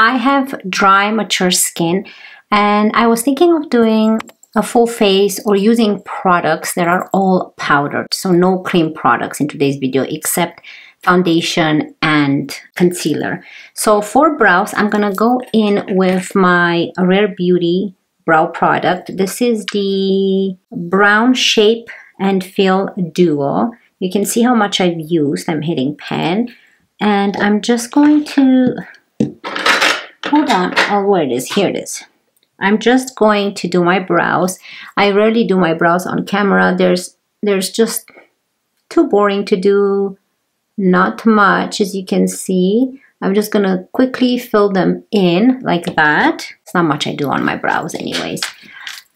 I have dry, mature skin and I was thinking of doing a full face or using products that are all powdered. So no cream products in today's video except foundation and concealer. So for brows, I'm gonna go in with my Rare Beauty brow product. This is the Brow Shape and Fill Duo. You can see how much I've used. I'm hitting pan. And I'm just going to, hold on, oh, where it is, here it is. I'm just going to do my brows. I rarely do my brows on camera. There's, there's just too boring to do, not much as you can see. I'm just gonna quickly fill them in like that. It's not much I do on my brows anyways.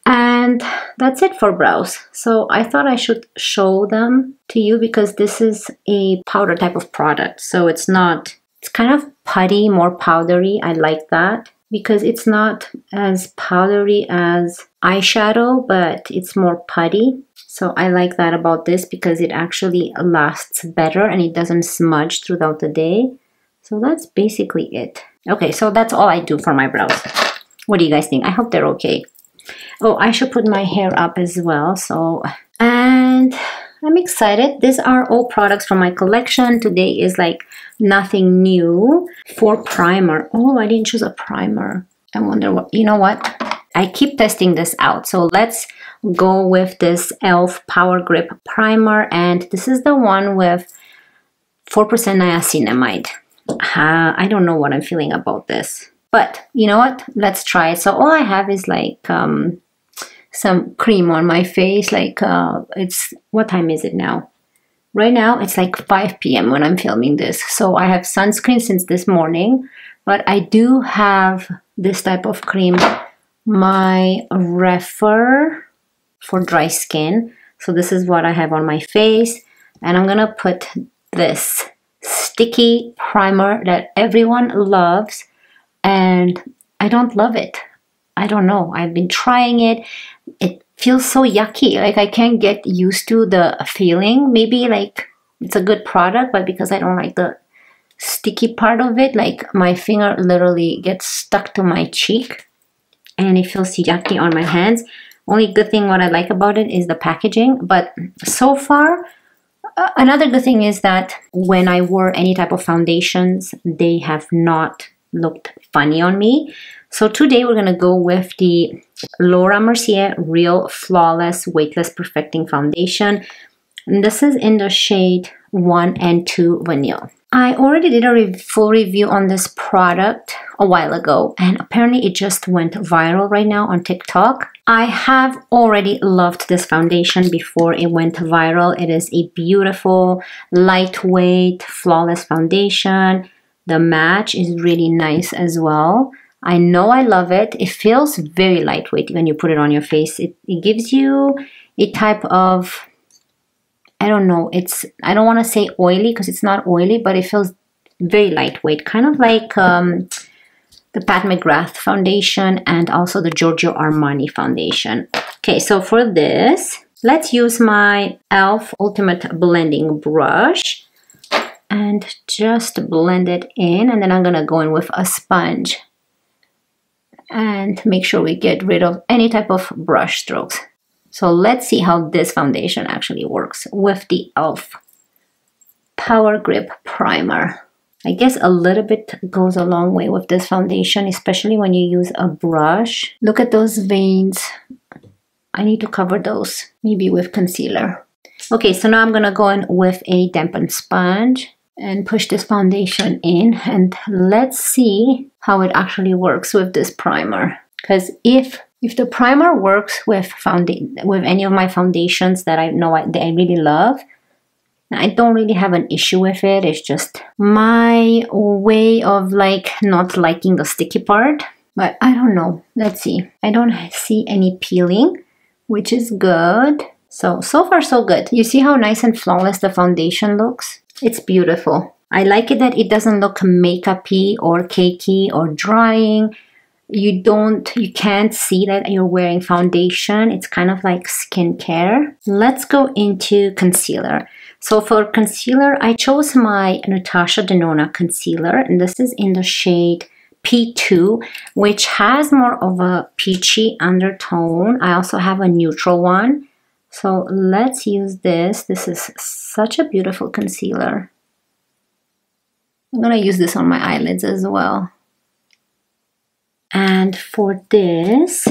And that's it for brows. So I thought I should show them to you because this is a powder type of product. So it's not, it's kind of putty, more powdery. I like that because it's not as powdery as eyeshadow, but it's more putty. So I like that about this because it actually lasts better and it doesn't smudge throughout the day. So that's basically it. Okay, so that's all I do for my brows. What do you guys think? I hope they're okay. Oh, I should put my hair up as well. So, I'm excited. These are all products from my collection. Today is like nothing new. For primer. Oh, I didn't choose a primer. I wonder what, you know what? I keep testing this out. So let's go with this e.l.f. Power Grip Primer. And this is the one with 4% niacinamide. Uh, I don't know what I'm feeling about this. But you know what? Let's try it. So all I have is like um, some cream on my face. Like uh, it's, what time is it now? Right now it's like 5 p.m. when I'm filming this. So I have sunscreen since this morning. But I do have this type of cream. My Refer for dry skin. So this is what I have on my face. And I'm gonna put this sticky primer that everyone loves and I don't love it. I don't know. I've been trying it. It feels so yucky. Like I can't get used to the feeling. Maybe like it's a good product, but because I don't like the sticky part of it, like my finger literally gets stuck to my cheek and it feels yucky on my hands. Only good thing what I like about it is the packaging. But so far, uh, another good thing is that when I wore any type of foundations, they have not looked funny on me. So today we're going to go with the Laura Mercier Real Flawless Weightless Perfecting Foundation. And this is in the shade 1 and 2 Vanilla. I already did a re full review on this product a while ago and apparently it just went viral right now on TikTok. I have already loved this foundation before it went viral. It is a beautiful, lightweight, flawless foundation. The match is really nice as well. I know I love it. It feels very lightweight when you put it on your face. It, it gives you a type of I don't know, it's, I don't want to say oily because it's not oily, but it feels very lightweight, kind of like um, the Pat McGrath foundation and also the Giorgio Armani foundation. Okay, so for this, let's use my e.l.f. Ultimate Blending Brush and just blend it in. And then I'm going to go in with a sponge and make sure we get rid of any type of brush strokes. So let's see how this foundation actually works with the e.l.f. Power Grip Primer. I guess a little bit goes a long way with this foundation, especially when you use a brush. Look at those veins. I need to cover those, maybe with concealer. Okay, so now I'm gonna go in with a dampened sponge and push this foundation in and let's see how it actually works with this primer. Because if if the primer works with foundation with any of my foundations that I know I, that I really love, I don't really have an issue with it. It's just my way of like not liking the sticky part. But I don't know. Let's see. I don't see any peeling, which is good. So, so far so good. You see how nice and flawless the foundation looks? It's beautiful. I like it that it doesn't look makeupy or cakey or drying you don't you can't see that you're wearing foundation it's kind of like skincare let's go into concealer so for concealer i chose my natasha denona concealer and this is in the shade P2, which has more of a peachy undertone. I also have a neutral one. So let's use this. This is such a beautiful concealer. I'm gonna use this on my eyelids as well. And for this,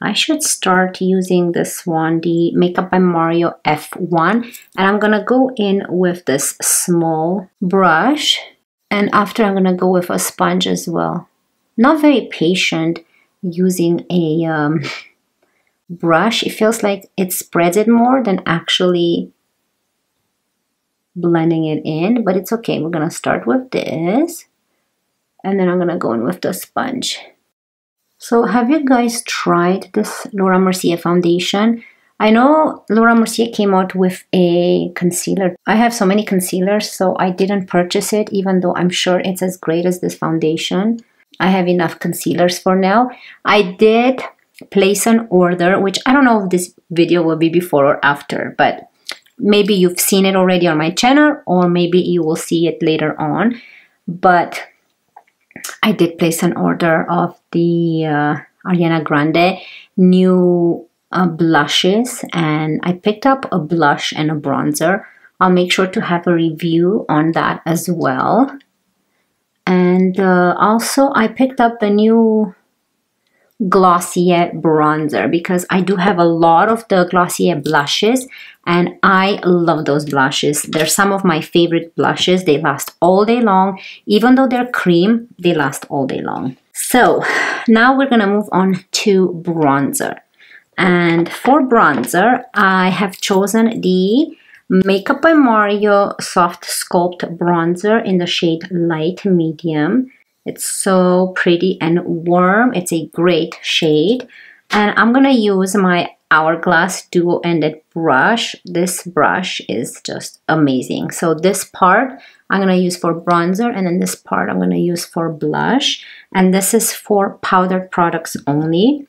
I should start using this one, the Makeup by Mario F1. And I'm gonna go in with this small brush. And after I'm gonna go with a sponge as well. Not very patient using a um, brush. It feels like it spreads it more than actually blending it in, but it's okay. We're gonna start with this and then I'm gonna go in with the sponge. So have you guys tried this Laura Mercier foundation? I know Laura Mercier came out with a concealer. I have so many concealers, so I didn't purchase it, even though I'm sure it's as great as this foundation. I have enough concealers for now. I did place an order, which I don't know if this video will be before or after, but maybe you've seen it already on my channel, or maybe you will see it later on. But I did place an order of the uh, Ariana Grande new uh, blushes and I picked up a blush and a bronzer. I'll make sure to have a review on that as well. And uh, also I picked up the new Glossier bronzer because I do have a lot of the Glossier blushes and I love those blushes. They're some of my favorite blushes. They last all day long. Even though they're cream, they last all day long. So now we're gonna move on to bronzer. And for bronzer, I have chosen the Makeup by Mario Soft Sculpt Bronzer in the shade Light Medium. It's so pretty and warm. It's a great shade. And I'm to use my Hourglass dual-ended brush. This brush is just amazing. So this part I'm to use for bronzer and then this part I'm to use for blush. And this is for powdered products only.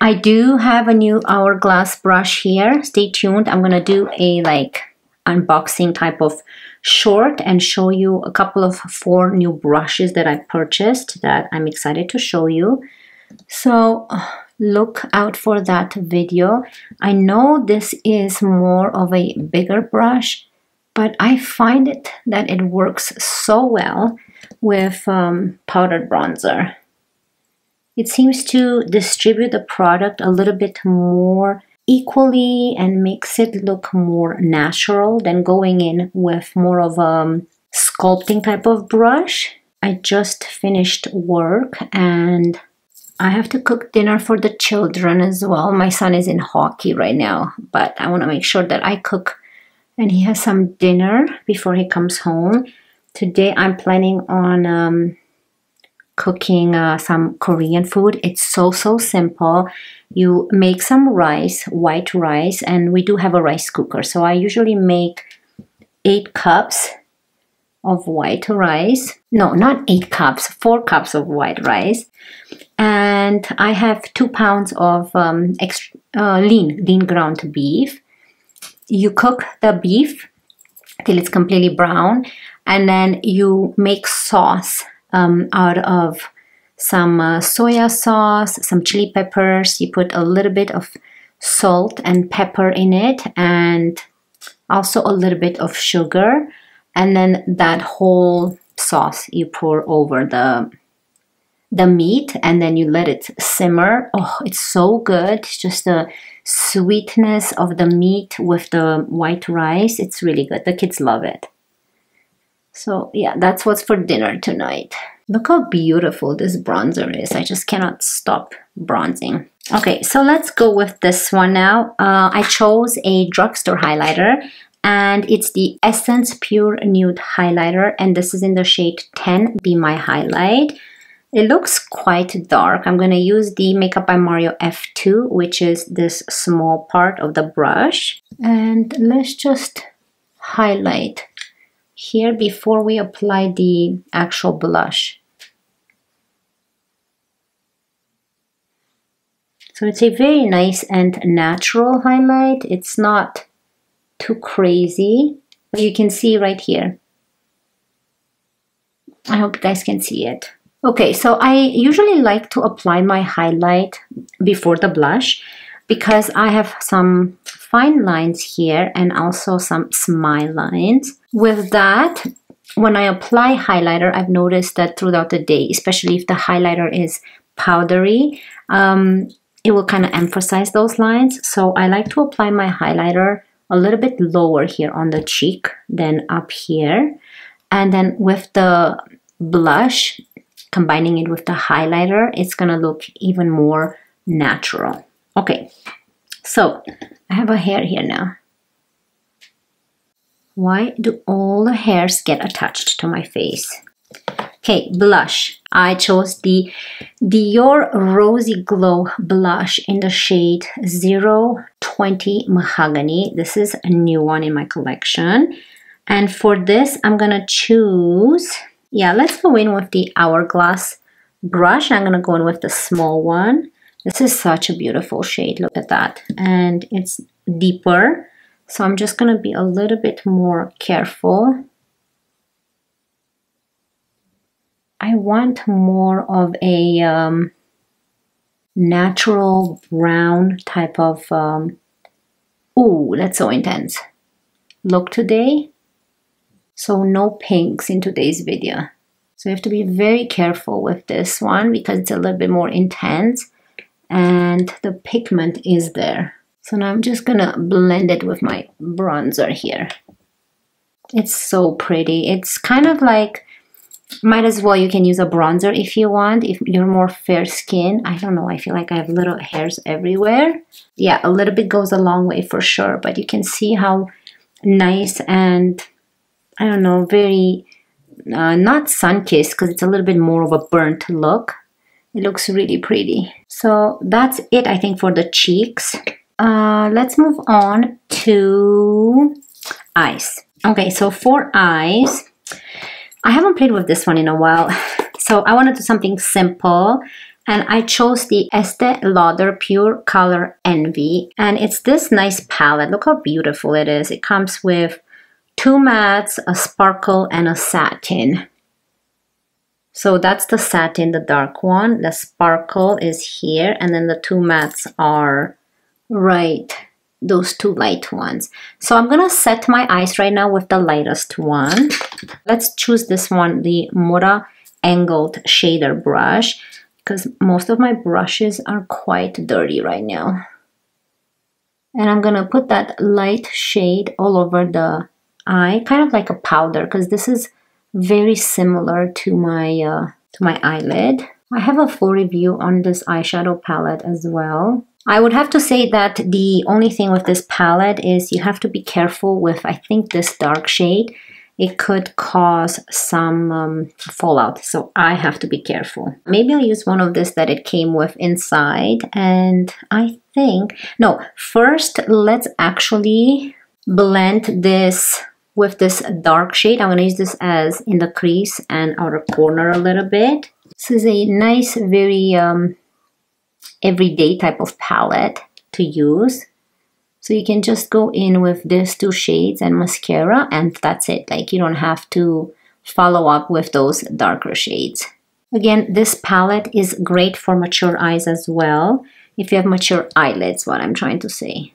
I do have a new Hourglass brush here. Stay tuned. I'm to do a like unboxing type of short and show you a couple of four new brushes that I purchased that I'm excited to show you. So look out for that video. I know this is more of a bigger brush, but I find it that it works so well with um, powdered bronzer. It seems to distribute the product a little bit more equally and makes it look more natural than going in with more of a sculpting type of brush. I just finished work and I have to cook dinner for the children as well. My son is in hockey right now, but I want to make sure that I cook and he has some dinner before he comes home. Today I'm planning on um, cooking uh, some Korean food. It's so, so simple. You make some rice, white rice, and we do have a rice cooker. So I usually make eight cups of white rice. No, not eight cups, four cups of white rice. And I have two pounds of um, extra, uh, lean, lean ground beef. You cook the beef till it's completely brown and then you make sauce um, out of some uh, soya sauce, some chili peppers. You put a little bit of salt and pepper in it and also a little bit of sugar. And then that whole sauce you pour over the the meat and then you let it simmer. Oh, it's so good. It's just the sweetness of the meat with the white rice. It's really good. The kids love it. So yeah, that's what's for dinner tonight. Look how beautiful this bronzer is. I just cannot stop bronzing. Okay, so let's go with this one now. Uh, I chose a drugstore highlighter and it's the Essence Pure Nude Highlighter and this is in the shade 10, Be My Highlight. It looks quite dark. I'm going to use the Makeup by Mario F2, which is this small part of the brush. And let's just highlight here before we apply the actual blush. So it's a very nice and natural highlight. It's not too crazy. You can see right here. I hope you guys can see it. Okay, so I usually like to apply my highlight before the blush because I have some fine lines here and also some smile lines. With that, when I apply highlighter, I've noticed that throughout the day, especially if the highlighter is powdery, um, it will kind of emphasize those lines. So I like to apply my highlighter a little bit lower here on the cheek than up here. And then with the blush, combining it with the highlighter, it's gonna look even more natural. Okay, so I have a hair here now. Why do all the hairs get attached to my face? Okay, blush. I chose the Dior Rosy Glow blush in the shade 020 Mahogany. This is a new one in my collection. And for this, I'm gonna choose, yeah, let's go in with the Hourglass brush. I'm gonna go in with the small one. This is such a beautiful shade, look at that. And it's deeper, so I'm just gonna be a little bit more careful I want more of a um, natural brown type of, um, ooh, that's so intense. Look today. So no pinks in today's video. So you have to be very careful with this one because it's a little bit more intense and the pigment is there. So now I'm just gonna blend it with my bronzer here. It's so pretty. It's kind of like might as well you can use a bronzer if you want if you're more fair skin. I don't know i feel like i have little hairs everywhere. Yeah a little bit goes a long way for sure but you can see how nice and i don't know very uh, not sun-kissed because it's a little bit more of a burnt look. It looks really pretty. So that's it i think for the cheeks uh, let's move on to eyes okay so for eyes I haven't played with this one in a while, so I want to do something simple. And I chose the Estee Lauder Pure Color Envy. And it's this nice palette. Look how beautiful it is. It comes with two mattes, a sparkle, and a satin. So that's the satin, the dark one. The sparkle is here, and then the two mattes are right those two light ones. So I'm gonna set my eyes right now with the lightest one. Let's choose this one, the Moda Angled Shader Brush, because most of my brushes are quite dirty right now. And I'm gonna put that light shade all over the eye, kind of like a powder, because this is very similar to my uh, to my eyelid. I have a full review on this eyeshadow palette as well. I would have to say that the only thing with this palette is you have to be careful with, I think, this dark shade. It could cause some um, fallout, so I have to be careful. Maybe I'll use one of this that it came with inside, and I think, no, first let's actually blend this with this dark shade. I'm going to use this as in the crease and outer corner a little bit. This is a nice, very um, everyday type of palette to use. So you can just go in with these two shades and mascara and that's it. Like you don't have to follow up with those darker shades. Again, this palette is great for mature eyes as well. If you have mature eyelids, what I'm trying to say.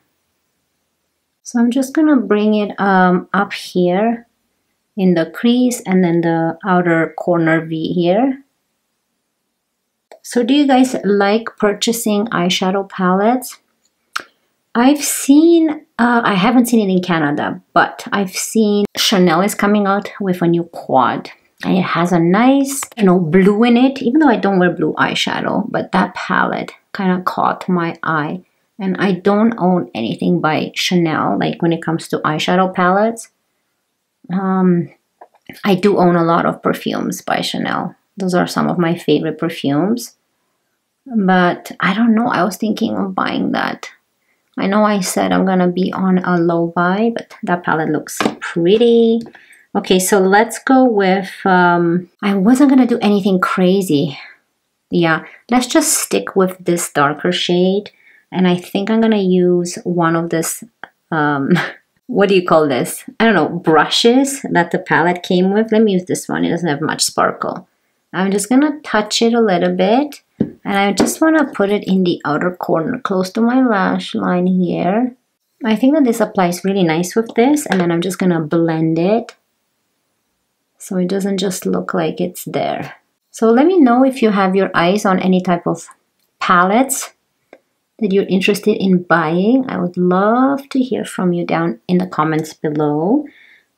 So I'm just gonna bring it um, up here in the crease and then the outer corner V here. So do you guys like purchasing eyeshadow palettes? I've seen, uh, I haven't seen it in Canada, but I've seen Chanel is coming out with a new quad. And it has a nice, you know, blue in it, even though I don't wear blue eyeshadow, but that palette kind of caught my eye. And I don't own anything by Chanel, like when it comes to eyeshadow palettes. Um, I do own a lot of perfumes by Chanel. Those are some of my favorite perfumes. But I don't know. I was thinking of buying that. I know I said I'm gonna be on a low buy, but that palette looks pretty. Okay, so let's go with, um, I wasn't gonna do anything crazy. Yeah, let's just stick with this darker shade. And I think I'm gonna use one of this, um, what do you call this? I don't know, brushes that the palette came with. Let me use this one, it doesn't have much sparkle. I'm just gonna touch it a little bit and I just want to put it in the outer corner close to my lash line here. I think that this applies really nice with this and then I'm just gonna blend it so it doesn't just look like it's there. So let me know if you have your eyes on any type of palettes that you're interested in buying. I would love to hear from you down in the comments below.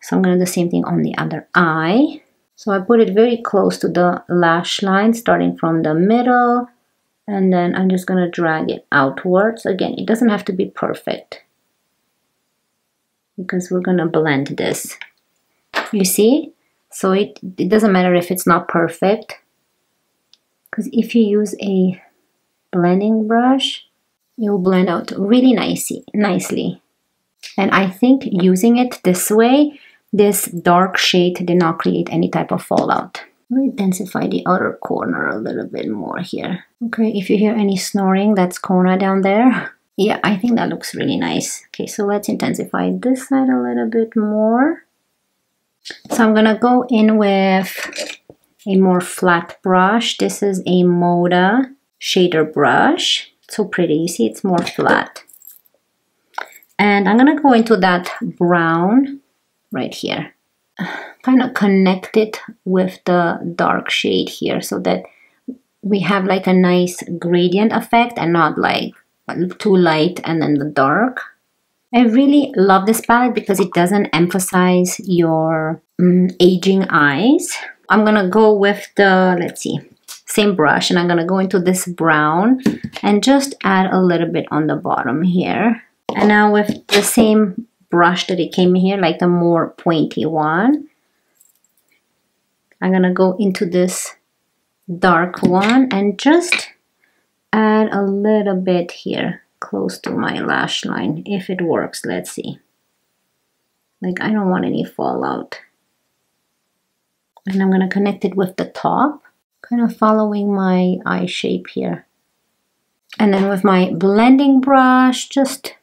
So I'm going to do the same thing on the other eye. So I put it very close to the lash line starting from the middle and then I'm just going to drag it outwards. Again, it doesn't have to be perfect because we're going to blend this. You see? So it, it doesn't matter if it's not perfect because if you use a blending brush, it will blend out really nicely, nicely. And I think using it this way, this dark shade did not create any type of fallout. Intensify the outer corner a little bit more here. Okay, if you hear any snoring, that's Kona down there. Yeah, I think that looks really nice. Okay, so let's intensify this side a little bit more. So I'm gonna go in with a more flat brush. This is a Moda shader brush. So pretty, you see it's more flat. And I'm gonna go into that brown right here. Kind of connect it with the dark shade here so that we have like a nice gradient effect and not like too light and then the dark. I really love this palette because it doesn't emphasize your um, aging eyes. I'm gonna go with the, let's see, same brush and I'm gonna go into this brown and just add a little bit on the bottom here. And now with the same brush that it came in here, like the more pointy one, I'm gonna go into this dark one and just add a little bit here close to my lash line if it works let's see. Like I don't want any fallout. And I'm gonna connect it with the top kind of following my eye shape here. And then with my blending brush, just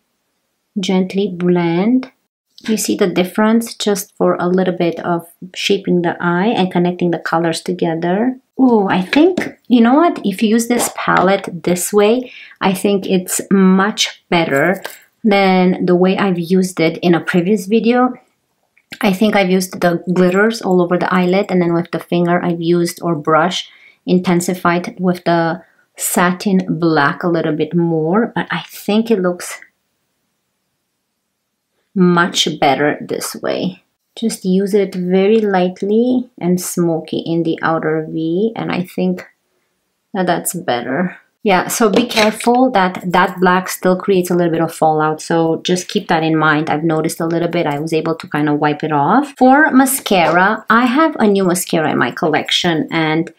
gently blend. You see the difference just for a little bit of shaping the eye and connecting the colors together. Oh, I think, you know what? If you use this palette this way, I think it's much better than the way I've used it in a previous video. I think I've used the glitters all over the eyelid and then with the finger I've used or brush intensified with the satin black a little bit more but I think it looks much better this way. Just use it very lightly and smoky in the outer V and I think that that's better. Yeah, so be careful that that black still creates a little bit of fallout. So just keep that in mind. I've noticed a little bit. I was able to kind of wipe it off. For mascara, I have a new mascara in my collection and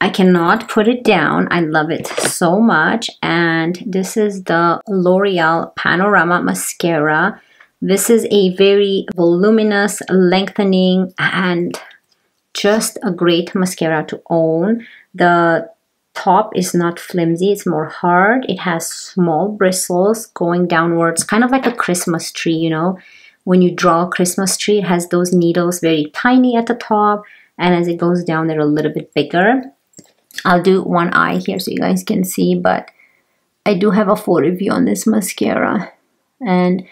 I cannot put it down. I love it so much. And this is the L'Oreal Panorama Mascara. This is a very voluminous, lengthening, and just a great mascara to own. The top is not flimsy, it's more hard. It has small bristles going downwards, kind of like a Christmas tree, you know. When you draw a Christmas tree, it has those needles very tiny at the top, and as it goes down, they're a little bit bigger. I'll do one eye here so you guys can see, but I do have a full review on this mascara. And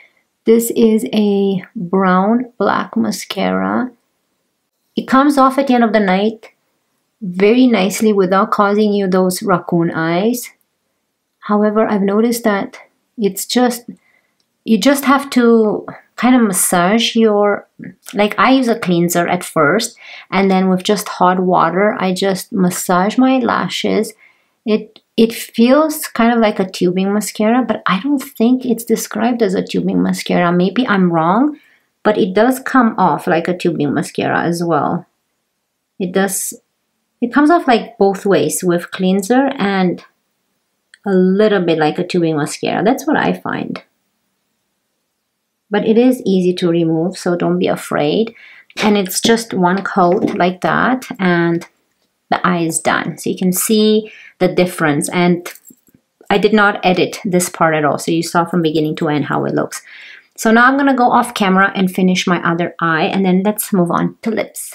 this is a brown black mascara. It comes off at the end of the night very nicely without causing you those raccoon eyes. However, I've noticed that it's just, you just have to kind of massage your, like I use a cleanser at first and then with just hot water, I just massage my lashes. It, it feels kind of like a tubing mascara, but I don't think it's described as a tubing mascara. Maybe I'm wrong, but it does come off like a tubing mascara as well. It does it comes off like both ways with cleanser and a little bit like a tubing mascara. That's what I find. But it is easy to remove, so don't be afraid. And it's just one coat like that and the eye is done. So you can see the difference. And I did not edit this part at all. So you saw from beginning to end how it looks. So now I'm to go off camera and finish my other eye. And then let's move on to lips.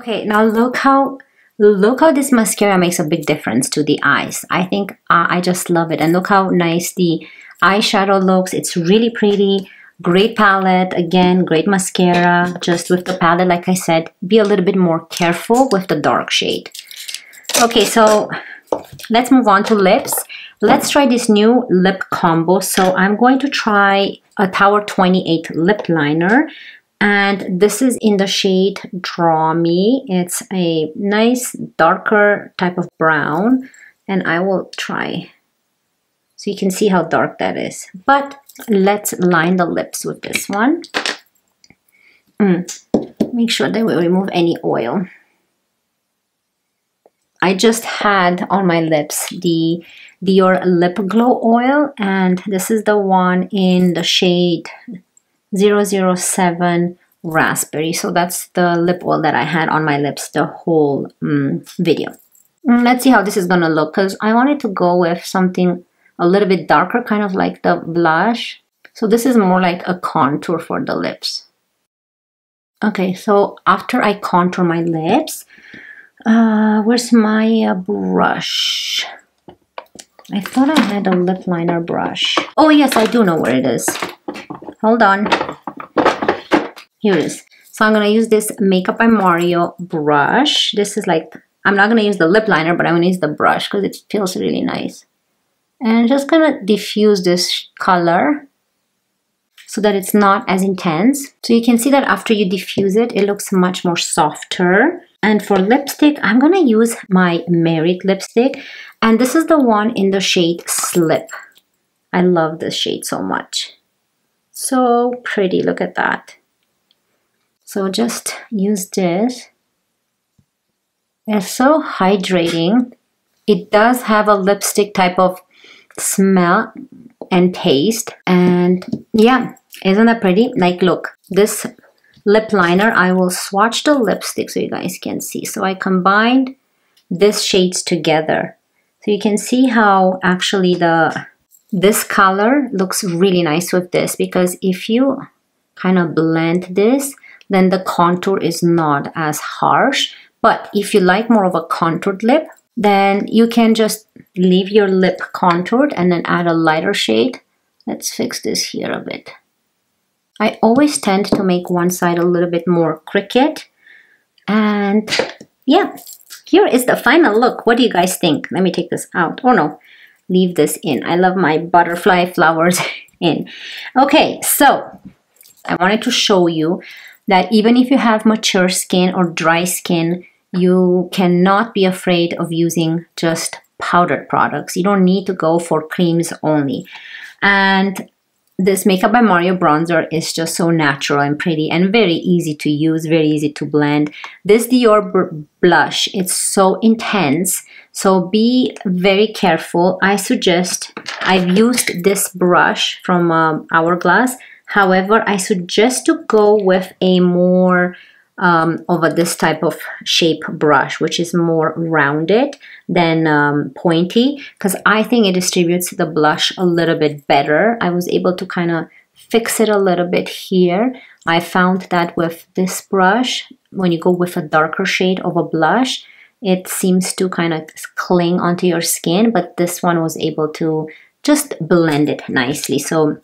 Okay, now look how look how this mascara makes a big difference to the eyes. I think uh, I just love it. And look how nice the eyeshadow looks. It's really pretty. Great palette. Again, great mascara. Just with the palette, like I said, be a little bit more careful with the dark shade. Okay, so let's move on to lips. Let's try this new lip combo. So I'm going to try a Tower 28 lip liner and this is in the shade Draw Me. It's a nice darker type of brown and I will try so you can see how dark that is. But let's line the lips with this one. Mm. Make sure that we remove any oil. I just had on my lips the Dior Lip Glow Oil and this is the one in the shade 007 raspberry. So that's the lip oil that I had on my lips the whole um, video. Mm, let's see how this is gonna look because I wanted to go with something a little bit darker kind of like the blush. So this is more like a contour for the lips. Okay so after I contour my lips uh, where's my uh, brush? I thought I had a lip liner brush. Oh yes I do know where it is hold on. Here it is. So I'm gonna use this makeup by Mario brush. This is like I'm not gonna use the lip liner but I'm gonna use the brush because it feels really nice. And just gonna diffuse this color so that it's not as intense. So you can see that after you diffuse it it looks much more softer. And for lipstick I'm gonna use my Merit lipstick. And this is the one in the shade Slip. I love this shade so much so pretty, look at that. So just use this. It's so hydrating. It does have a lipstick type of smell and taste. And yeah, isn't that pretty? Like, look, this lip liner, I will swatch the lipstick so you guys can see. So I combined these shades together. So you can see how actually the this color looks really nice with this because if you kind of blend this, then the contour is not as harsh. But if you like more of a contoured lip, then you can just leave your lip contoured and then add a lighter shade. Let's fix this here a bit. I always tend to make one side a little bit more crooked. And yeah, here is the final look. What do you guys think? Let me take this out. Oh no, leave this in. I love my butterfly flowers in. Okay, so I wanted to show you that even if you have mature skin or dry skin, you cannot be afraid of using just powdered products. You don't need to go for creams only. And this Makeup by Mario bronzer is just so natural and pretty and very easy to use, very easy to blend. This Dior blush, it's so intense, so be very careful. I suggest, I've used this brush from um, Hourglass, however, I suggest to go with a more um, of a, this type of shape brush, which is more rounded than um, pointy, because I think it distributes the blush a little bit better. I was able to kind of fix it a little bit here. I found that with this brush, when you go with a darker shade of a blush, it seems to kind of cling onto your skin, but this one was able to just blend it nicely. So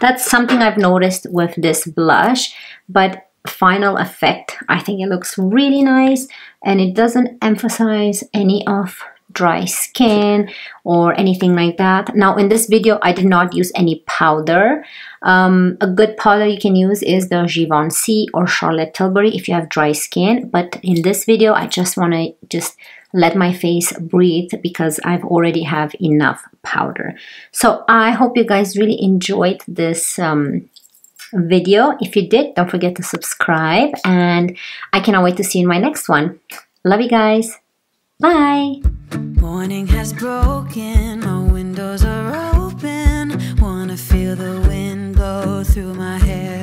that's something I've noticed with this blush, but final effect. I think it looks really nice and it doesn't emphasize any of dry skin or anything like that. Now in this video, I did not use any powder. Um, a good powder you can use is the Givenchy or Charlotte Tilbury if you have dry skin. But in this video, I just want to just let my face breathe because I've already have enough powder. So I hope you guys really enjoyed this um, video. If you did, don't forget to subscribe and I cannot wait to see you in my next one. Love you guys. Bye. Morning has broken, my windows are open. Wanna feel the wind blow through my hair.